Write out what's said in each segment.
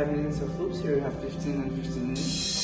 45 minutes of loops. Here you have 15 and 15 minutes.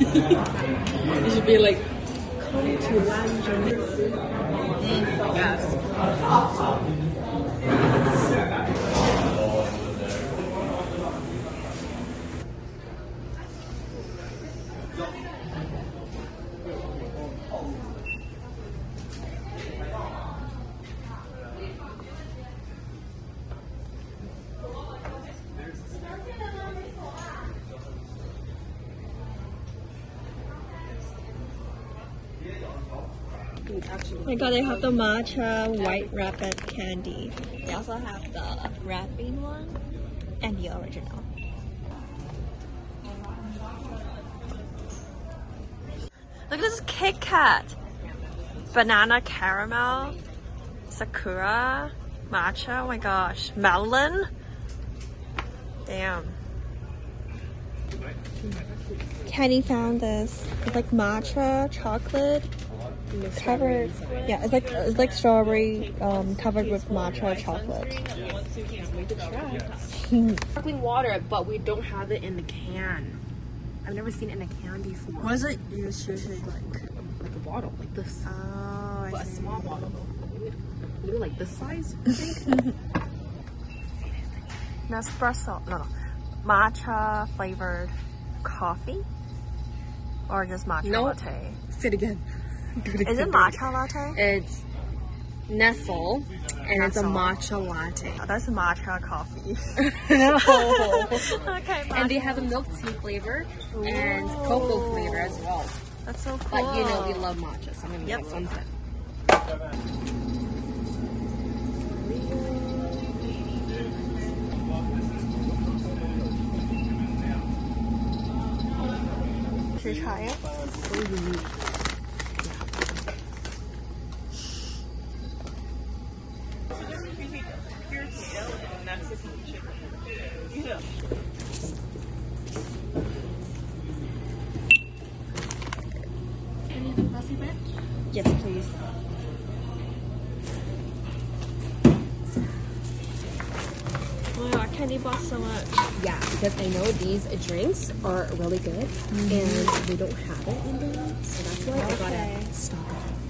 You should be like, come to Lanzhou. Yes. Oh my god, they have the matcha white rabbit candy. They also have the red bean one and the original. Look at this Kit Kat. Banana caramel, sakura, matcha. Oh my gosh, melon. Damn. Kenny found this. It's like matcha chocolate covered. Yeah, it's like it's like strawberry um, covered with matcha chocolate. Sparkling water, but we don't have it in the can. I've never seen it in a can before. What is it usually like? Like a bottle, like this. Oh, I but a small bottle though. Maybe, maybe like this size, I think. Nespresso. No, no. Matcha flavored coffee, or just matcha No. latte. Say it again. Is it matcha latte? It's Nestle, and it's a matcha latte. Oh, that's matcha coffee. no. okay, and they have a milk tea flavor and cocoa flavor as well. That's so cool. But you know we love matcha, so I'm gonna Yep. one instead. Should we try it? Candy bought so much. Yeah, because I know these drinks are really good mm-hmm. and they don't have it in them, so that's why I gotta stock up.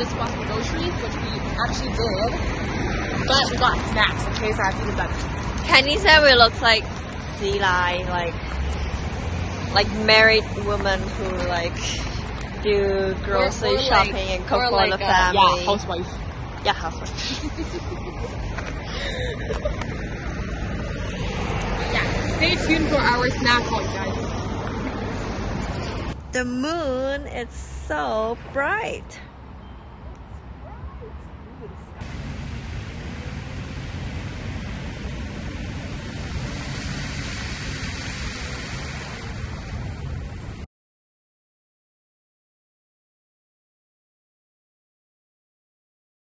just bought some groceries, which we actually did. But we got snacks in case I have to do that. Kenny said we look like sea lion, like like married women who like do grocery shopping like- and cook for like the a- family. Yeah, housewife. Yeah, housework. Yeah, stay tuned for our snack haul, guys. The moon is so bright.